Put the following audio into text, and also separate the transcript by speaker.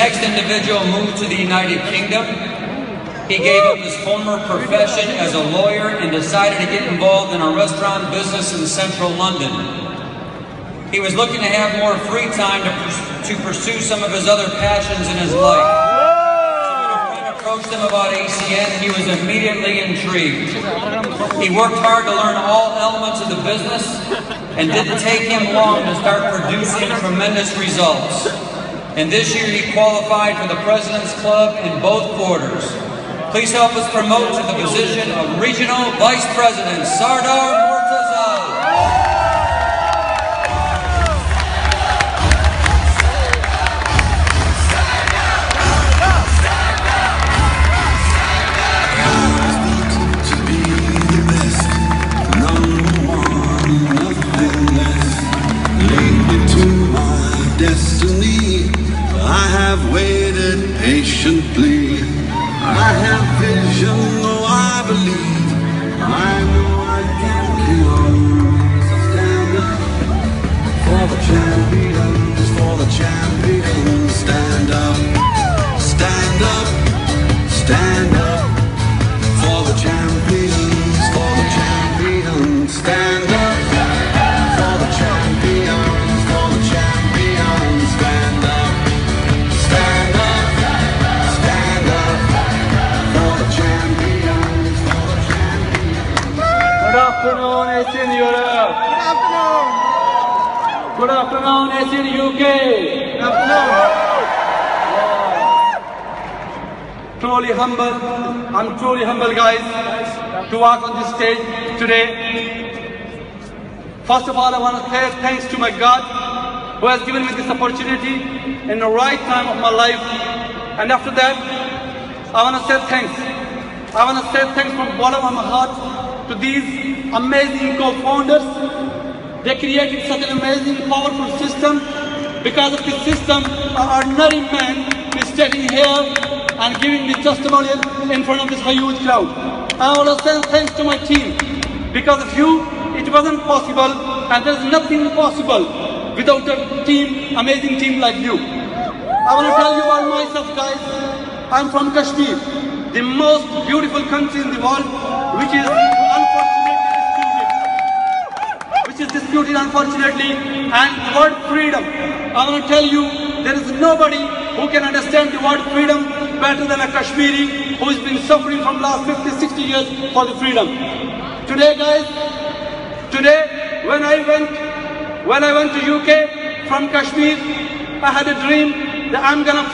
Speaker 1: next individual moved to the United Kingdom. He gave up his former profession as a lawyer and decided to get involved in a restaurant business in central London. He was looking to have more free time to, to pursue some of his other passions in his life. So approached him about ACN, he was immediately intrigued. He worked hard to learn all elements of the business and didn't take him long to start producing tremendous results. And this year he qualified for the President's Club in both quarters. Please help us promote to the position of Regional Vice President Sardar
Speaker 2: destiny. I have waited patiently. I have vision, though I believe. I know I can
Speaker 3: ACN Europe. Good afternoon. Good afternoon, ACN UK. Good afternoon. Truly humble. I'm truly humble, guys, to walk on this stage today. First of all, I want to say thanks to my God who has given me this opportunity in the right time of my life. And after that, I want to say thanks. I want to say thanks from the bottom of my heart to these amazing co-founders. They created such an amazing, powerful system. Because of this system, an ordinary man is standing here and giving this testimonial in front of this huge crowd. I want to say thanks to my team. Because of you, it wasn't possible, and there's nothing possible without a team, amazing team like you. I want to tell you about myself, guys. I'm from Kashmir, the most beautiful country in the world, which is unfortunately unfortunately. And the word freedom, I want to tell you, there is nobody who can understand the word freedom better than a Kashmiri who has been suffering from last 50, 60 years for the freedom. Today, guys, today when I went, when I went to UK from Kashmir, I had a dream that I'm gonna